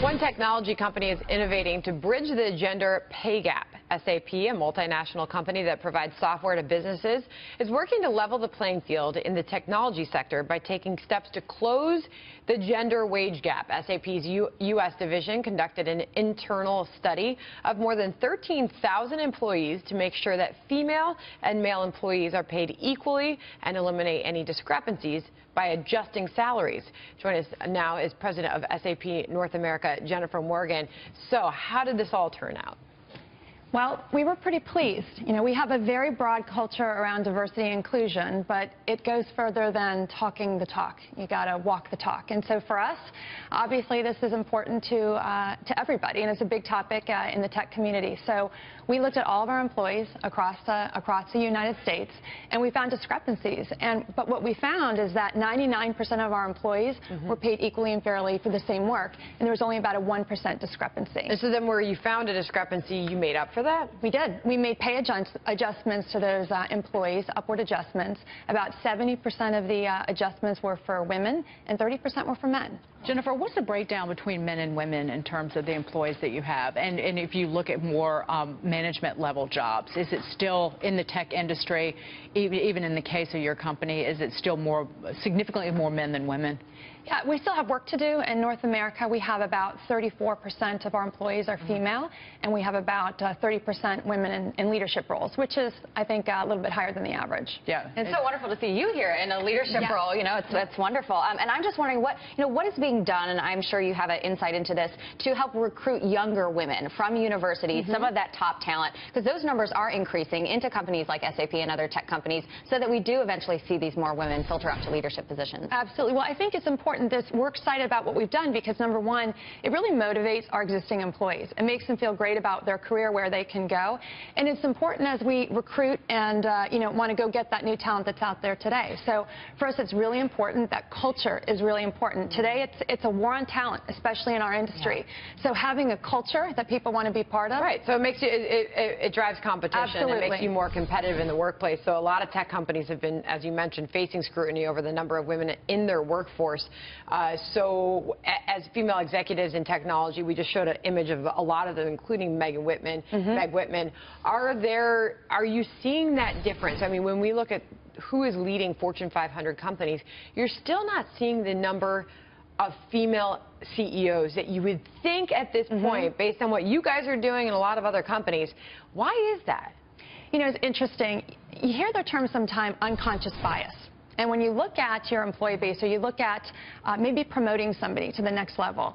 One technology company is innovating to bridge the gender pay gap. SAP, a multinational company that provides software to businesses, is working to level the playing field in the technology sector by taking steps to close the gender wage gap. SAP's U U.S. division conducted an internal study of more than 13,000 employees to make sure that female and male employees are paid equally and eliminate any discrepancies by adjusting salaries. Joining us now is president of SAP North America, Jennifer Morgan. So how did this all turn out? Well, we were pretty pleased. You know, we have a very broad culture around diversity and inclusion, but it goes further than talking the talk. You got to walk the talk. And so for us, obviously, this is important to uh, to everybody, and it's a big topic uh, in the tech community. So we looked at all of our employees across the, across the United States, and we found discrepancies. And but what we found is that 99% of our employees mm -hmm. were paid equally and fairly for the same work, and there was only about a 1% discrepancy. And so then, where you found a discrepancy, you made up for for that? We did. We made pay adjust adjustments to those uh, employees, upward adjustments. About 70% of the uh, adjustments were for women and 30% were for men. Jennifer, what's the breakdown between men and women in terms of the employees that you have? And, and if you look at more um, management level jobs, is it still in the tech industry, even, even in the case of your company, is it still more significantly more men than women? Yeah, we still have work to do. In North America, we have about 34% of our employees are female, mm -hmm. and we have about 30% uh, women in, in, leadership roles, which is, I think, uh, a little bit higher than the average. Yeah. It's, it's so wonderful to see you here in a leadership yeah. role. You know, it's, it's wonderful. Um, and I'm just wondering what, you know, what is being done, and I'm sure you have an insight into this, to help recruit younger women from universities, mm -hmm. some of that top talent, because those numbers are increasing into companies like SAP and other tech companies, so that we do eventually see these more women filter up to leadership positions. Absolutely. Well, I think it's important important this we're excited about what we've done because number one it really motivates our existing employees it makes them feel great about their career where they can go. And it's important as we recruit and uh, you know want to go get that new talent that's out there today. So for us it's really important that culture is really important. Today it's it's a war on talent especially in our industry. Yeah. so having a culture that people want to be part of. Right. So it makes you it, it, it drives competition Absolutely. it makes you more competitive in the workplace. So a lot of tech companies have been as you mentioned facing scrutiny over the number of women in their workforce. Uh, so as female executives in technology, we just showed an image of a lot of them, including Megan Whitman, mm -hmm. Meg Whitman. Are there, are you seeing that difference? I mean, when we look at who is leading Fortune 500 companies, you're still not seeing the number of female CEOs that you would think at this mm -hmm. point, based on what you guys are doing and a lot of other companies. Why is that? You know, it's interesting. You hear the term sometime unconscious bias. And when you look at your employee base or you look at uh, maybe promoting somebody to the next level,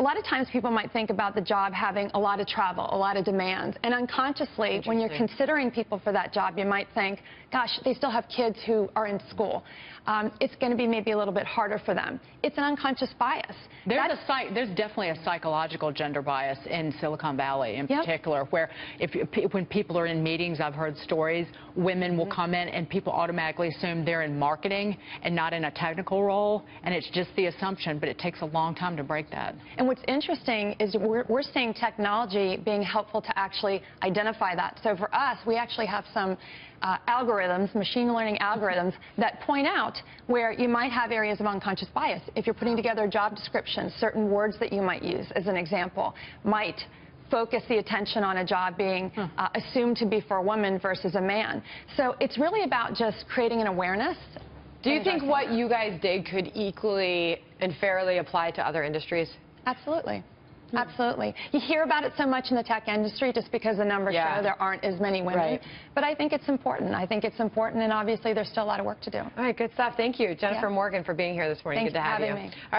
a lot of times people might think about the job having a lot of travel, a lot of demands. And unconsciously, when you're considering people for that job, you might think, gosh, they still have kids who are in school. Um, it's going to be maybe a little bit harder for them. It's an unconscious bias. There's, a, there's definitely a psychological gender bias in Silicon Valley in yep. particular, where if when people are in meetings, I've heard stories, women will mm -hmm. come in and people automatically assume they're in marketing and not in a technical role, and it's just the assumption, but it takes a long time to break that. And what's interesting is we're, we're seeing technology being helpful to actually identify that. So for us, we actually have some uh, algorithms, machine learning algorithms, that point out where you might have areas of unconscious bias. If you're putting together a job description, certain words that you might use, as an example, might focus the attention on a job being hmm. uh, assumed to be for a woman versus a man. So it's really about just creating an awareness. Do you think what you guys did could equally and fairly apply to other industries? Absolutely. Hmm. Absolutely. You hear about it so much in the tech industry just because the numbers yeah. show there aren't as many women. Right. But I think it's important. I think it's important, and obviously there's still a lot of work to do. All right, good stuff. Thank you, Jennifer yeah. Morgan, for being here this morning. Thanks good to have you. Me. All right.